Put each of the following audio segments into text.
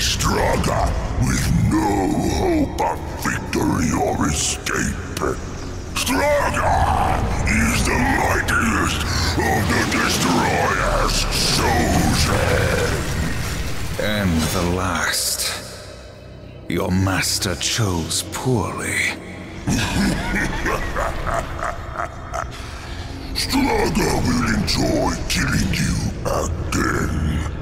Straga with no hope of victory or escape. Straga is the mightiest of the Destroyer's chosen. And the last. Your master chose poorly. Straga will enjoy killing you again.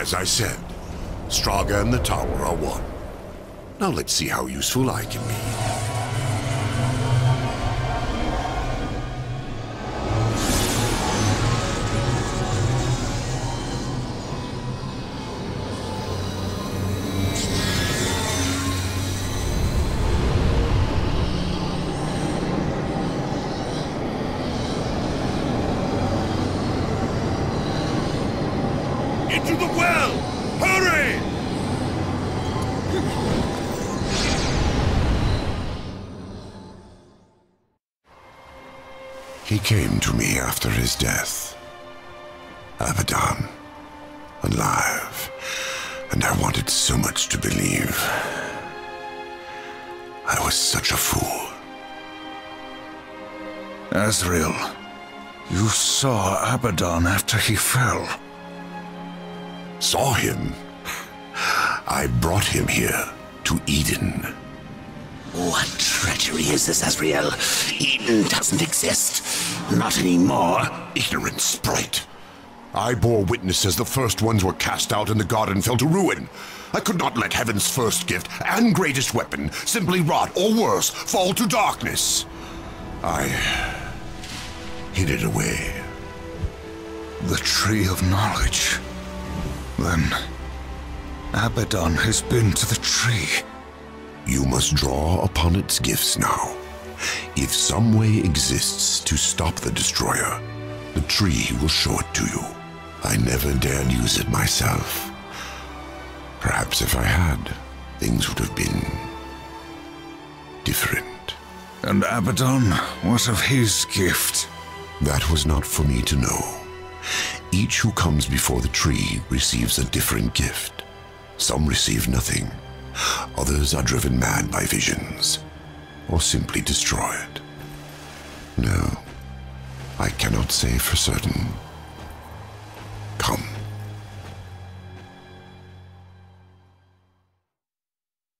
As I said, Straga and the tower are one. Now let's see how useful I can be. He came to me after his death. Abaddon. Alive. And I wanted so much to believe. I was such a fool. Azrael, you saw Abaddon after he fell. Saw him. I brought him here to Eden. What treachery is this, Azrael? Eden doesn't exist. Not anymore. Ignorant sprite. I bore witness as the first ones were cast out and the garden fell to ruin. I could not let heaven's first gift and greatest weapon simply rot, or worse, fall to darkness. I hid it away. The Tree of Knowledge. Then, Abaddon has been to the tree. You must draw upon its gifts now. If some way exists to stop the destroyer, the tree will show it to you. I never dared use it myself. Perhaps if I had, things would have been different. And Abaddon, what of his gift? That was not for me to know. Each who comes before the tree receives a different gift. Some receive nothing. Others are driven mad by visions, or simply destroyed. No, I cannot say for certain. Come.